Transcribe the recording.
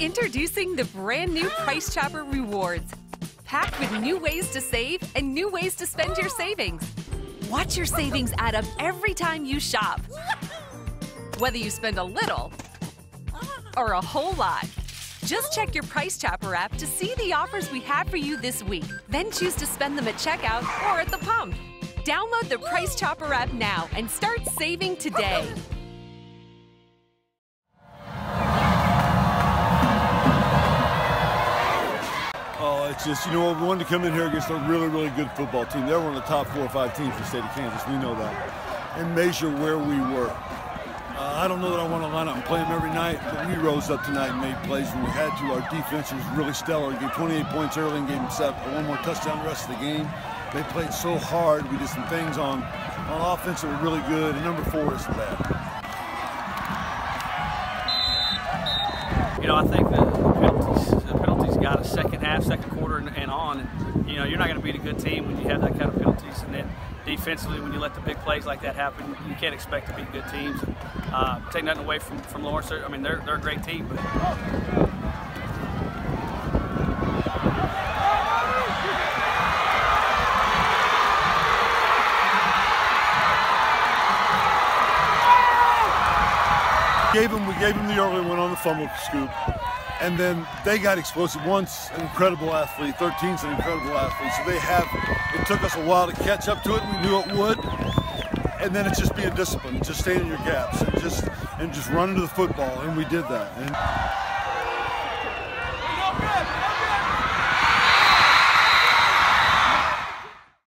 Introducing the brand new Price Chopper Rewards. Packed with new ways to save and new ways to spend your savings. Watch your savings add up every time you shop. Whether you spend a little or a whole lot. Just check your Price Chopper app to see the offers we have for you this week. Then choose to spend them at checkout or at the pump. Download the Price Chopper app now and start saving today. Oh, it's just, you know, we wanted to come in here against a really, really good football team. They're one of the top four or five teams in the state of Kansas. We know that. And measure where we were. Uh, I don't know that I want to line up and play them every night, but we rose up tonight and made plays when we had to. Our defense was really stellar. We gave 28 points early and gave them seven, one more touchdown the rest of the game. They played so hard. We did some things on, on offense that were really good. And number four isn't bad. You know, I think that the penalties got a second half, second quarter, and, and on. And, you know, you're not going to beat a good team when you have that kind of penalties. And then defensively, when you let the big plays like that happen, you can't expect to beat good teams. Uh, take nothing away from, from Lawrence. I mean, they're, they're a great team, but Gave him, we gave him the early one on the fumble scoop. And then they got explosive. Once an incredible athlete, 13's an incredible athlete. So they have, it took us a while to catch up to it. We knew it would. And then it's just being disciplined, just staying in your gaps and just and just running to the football. And we did that. And